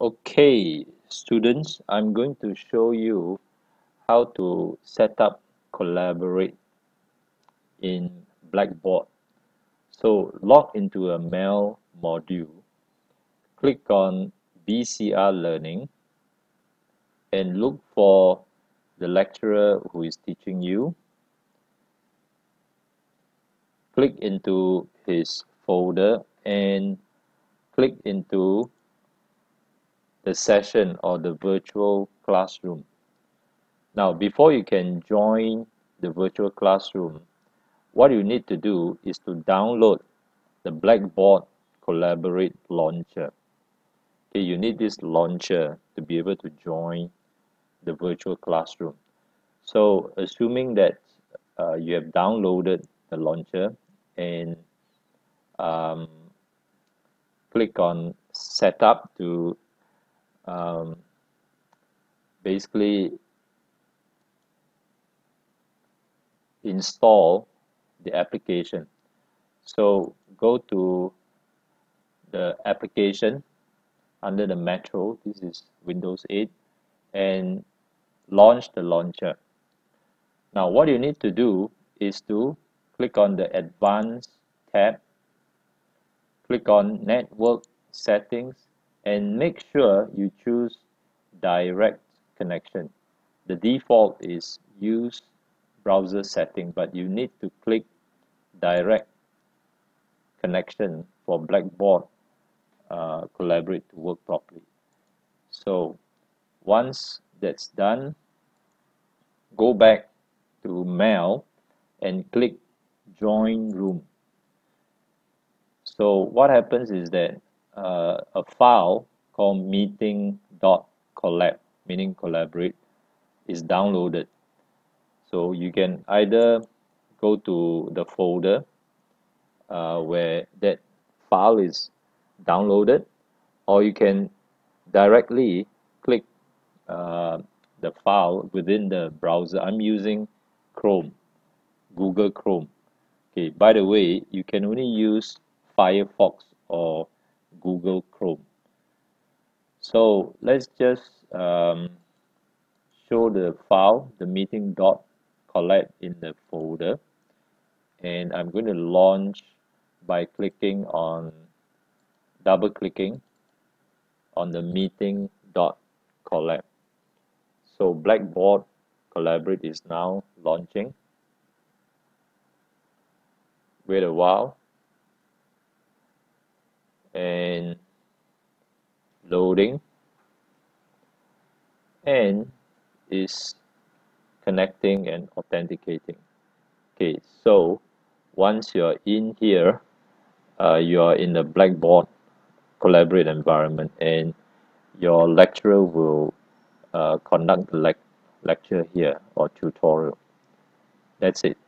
Okay, students, I'm going to show you how to set up Collaborate in Blackboard. So log into a mail module, click on BCR Learning and look for the lecturer who is teaching you. Click into his folder and click into the session or the virtual classroom. Now, before you can join the virtual classroom, what you need to do is to download the Blackboard Collaborate launcher. Okay, you need this launcher to be able to join the virtual classroom. So, assuming that uh, you have downloaded the launcher and um, click on setup to um, basically install the application. So go to the application under the Metro. This is Windows 8 and launch the launcher. Now what you need to do is to click on the advanced tab. Click on network settings and make sure you choose direct connection. The default is use browser setting but you need to click direct connection for Blackboard uh, collaborate to work properly. So once that's done go back to mail and click join room. So what happens is that uh, a file called meeting.collab meaning collaborate is downloaded. So you can either go to the folder uh, where that file is downloaded or you can directly click uh, the file within the browser. I'm using Chrome Google Chrome. Okay by the way you can only use Firefox or Google Chrome. So let's just um, show the file the meeting dot collab in the folder. And I'm going to launch by clicking on double clicking on the meeting dot collab so Blackboard collaborate is now launching. Wait a while and loading and is connecting and authenticating. Okay so once you're in here uh, you're in the blackboard collaborate environment and your lecturer will uh, conduct the lec lecture here or tutorial. That's it